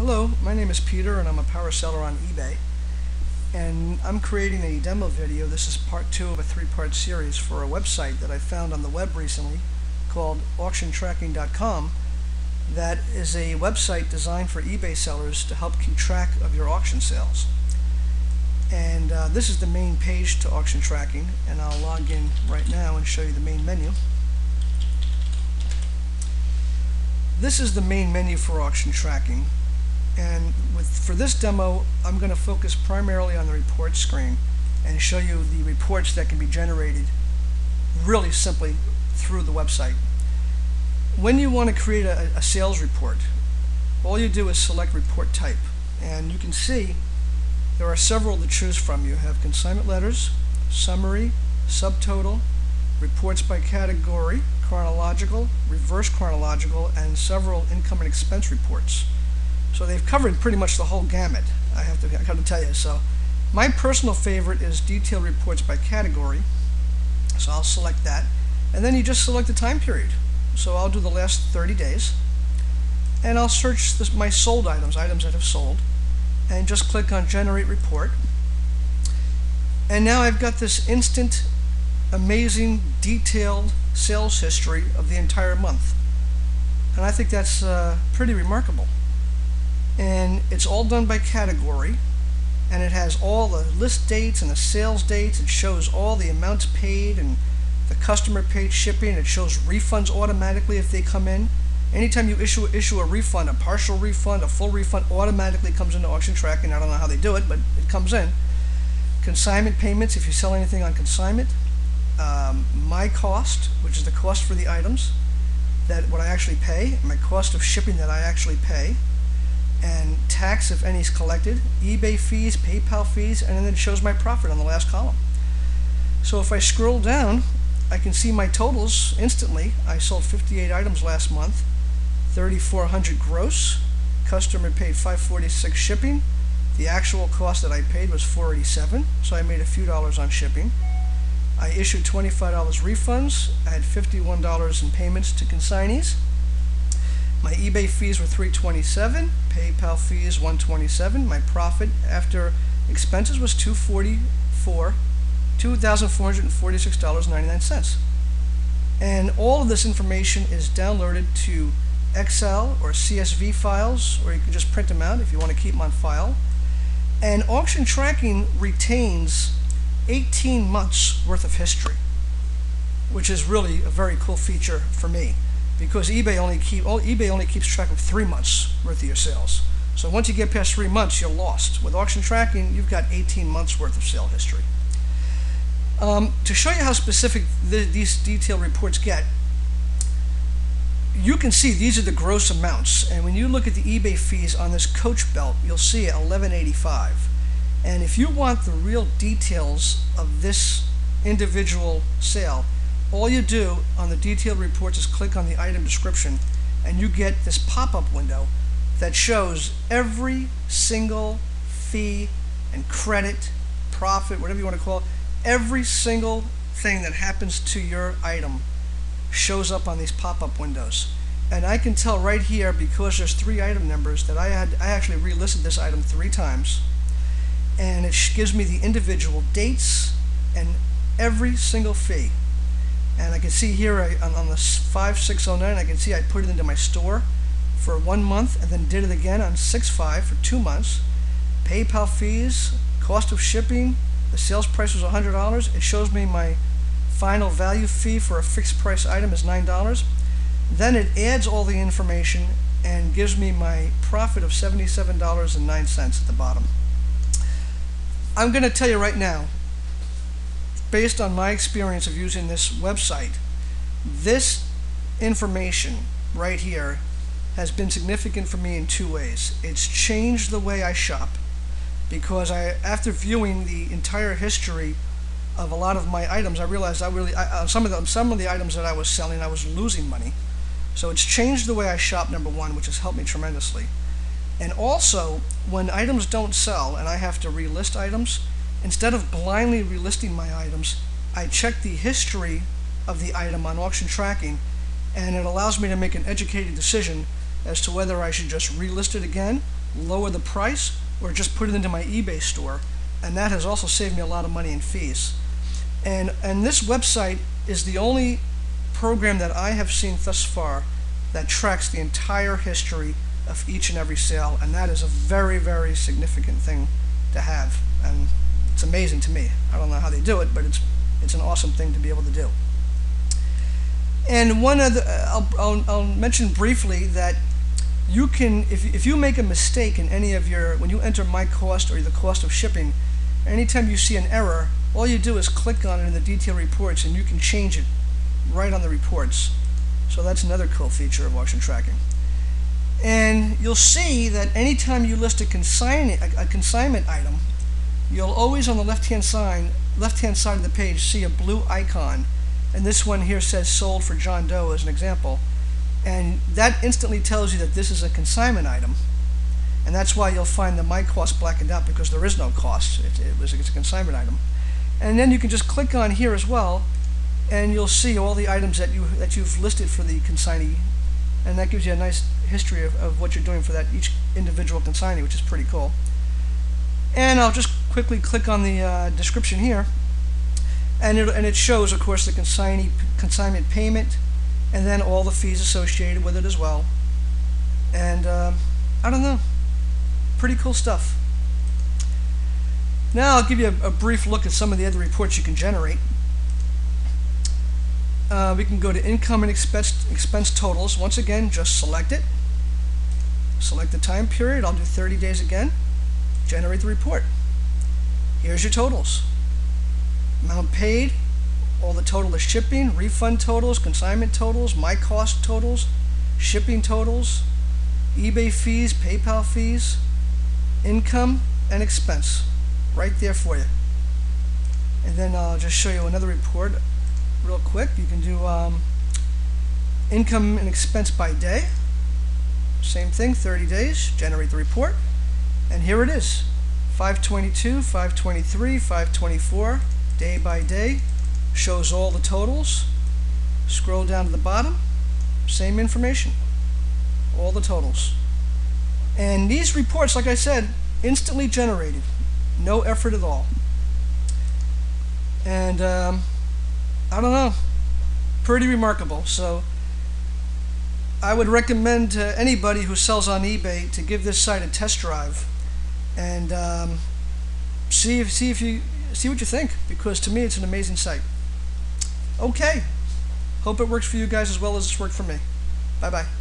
Hello, my name is Peter and I'm a power seller on eBay. And I'm creating a demo video. This is part two of a three-part series for a website that I found on the web recently called auctiontracking.com that is a website designed for eBay sellers to help keep track of your auction sales. And uh, this is the main page to auction tracking and I'll log in right now and show you the main menu. This is the main menu for auction tracking. And with, for this demo, I'm going to focus primarily on the report screen and show you the reports that can be generated really simply through the website. When you want to create a, a sales report, all you do is select report type. And you can see there are several to choose from. You have consignment letters, summary, subtotal, reports by category, chronological, reverse chronological, and several income and expense reports. So they've covered pretty much the whole gamut, I have to, I have to tell you. So my personal favorite is detailed reports by category. So I'll select that. And then you just select the time period. So I'll do the last 30 days. And I'll search this, my sold items, items that have sold. And just click on Generate Report. And now I've got this instant, amazing, detailed sales history of the entire month. And I think that's uh, pretty remarkable. And it's all done by category. And it has all the list dates and the sales dates. It shows all the amounts paid and the customer paid shipping. It shows refunds automatically if they come in. Anytime you issue issue a refund, a partial refund, a full refund automatically comes into auction tracking. I don't know how they do it, but it comes in. Consignment payments, if you sell anything on consignment, um, my cost, which is the cost for the items, that what I actually pay, my cost of shipping that I actually pay, and tax if any is collected, eBay fees, PayPal fees, and then it shows my profit on the last column. So if I scroll down, I can see my totals instantly. I sold 58 items last month, 3,400 gross. Customer paid 546 shipping. The actual cost that I paid was 487, so I made a few dollars on shipping. I issued $25 refunds. I had $51 in payments to consignees. My eBay fees were 327, PayPal fees 127. My profit after expenses was 244, $2,446.99. And all of this information is downloaded to Excel or CSV files, or you can just print them out if you want to keep them on file. And auction tracking retains 18 months worth of history, which is really a very cool feature for me because eBay only keep eBay only keeps track of three months worth of your sales. So once you get past three months, you're lost. With auction tracking, you've got 18 months worth of sale history. Um, to show you how specific the, these detailed reports get, you can see these are the gross amounts. And when you look at the eBay fees on this coach belt, you'll see 1185. And if you want the real details of this individual sale, all you do on the detailed reports is click on the item description and you get this pop-up window that shows every single fee and credit, profit, whatever you want to call it, every single thing that happens to your item shows up on these pop-up windows. And I can tell right here because there's three item numbers that I had I actually relisted this item three times and it gives me the individual dates and every single fee. And I can see here I, on, on the 5609, I can see I put it into my store for one month and then did it again on 65 for two months. PayPal fees, cost of shipping, the sales price was $100. It shows me my final value fee for a fixed price item is $9. Then it adds all the information and gives me my profit of $77.09 at the bottom. I'm going to tell you right now, based on my experience of using this website, this information right here has been significant for me in two ways. It's changed the way I shop because I, after viewing the entire history of a lot of my items, I realized I really, I, uh, some of the some of the items that I was selling, I was losing money. So it's changed the way I shop. Number one, which has helped me tremendously. And also, when items don't sell and I have to relist items, instead of blindly relisting my items, I check the history of the item on auction tracking and it allows me to make an educated decision as to whether I should just relist it again, lower the price, or just put it into my eBay store. And that has also saved me a lot of money in fees. And, and this website is the only program that I have seen thus far that tracks the entire history of each and every sale. And that is a very, very significant thing to have. And it's amazing to me. I don't know how they do it, but it's, it's an awesome thing to be able to do. And one other, uh, I'll, I'll, I'll mention briefly that you can, if, if you make a mistake in any of your, when you enter my cost or the cost of shipping, anytime you see an error, all you do is click on it in the detail reports and you can change it right on the reports. So that's another cool feature of auction tracking. And you'll see that anytime you list a, consign, a, a consignment item, you'll always on the left-hand side, left-hand side of the page see a blue icon. And this one here says sold for John Doe as an example. And that instantly tells you that this is a consignment item. And that's why you'll find the my cost blackened out because there is no cost. It, it was it's a consignment item. And then you can just click on here as well, and you'll see all the items that you that you've listed for the consignee, and that gives you a nice history of, of what you're doing for that each individual consignee, which is pretty cool. And I'll just quickly click on the uh, description here, and it and it shows, of course, the consignee consignment payment, and then all the fees associated with it as well. And uh, I don't know, pretty cool stuff. Now I'll give you a, a, brief look at some of the other reports you can generate. Uh, we can go to income and expense, expense totals. Once again, just select it. Select the time period. I'll do 30 days again. Generate the report. Here's your totals. Amount paid, all the total of shipping, refund totals, consignment totals, my cost totals, shipping totals, eBay fees, PayPal fees, income, and expense right there for you. And then I'll just show you another report real quick. You can do um, income and expense by day. Same thing, 30 days, generate the report. And here it is, 522, 523, 524, day by day. Shows all the totals. Scroll down to the bottom, same information, all the totals. And these reports, like I said, instantly generated no effort at all. And um, I don't know, pretty remarkable. So I would recommend to anybody who sells on eBay to give this site a test drive and um, see if see if you see what you think because to me it's an amazing site. Okay, hope it works for you guys as well as it's worked for me. Bye bye.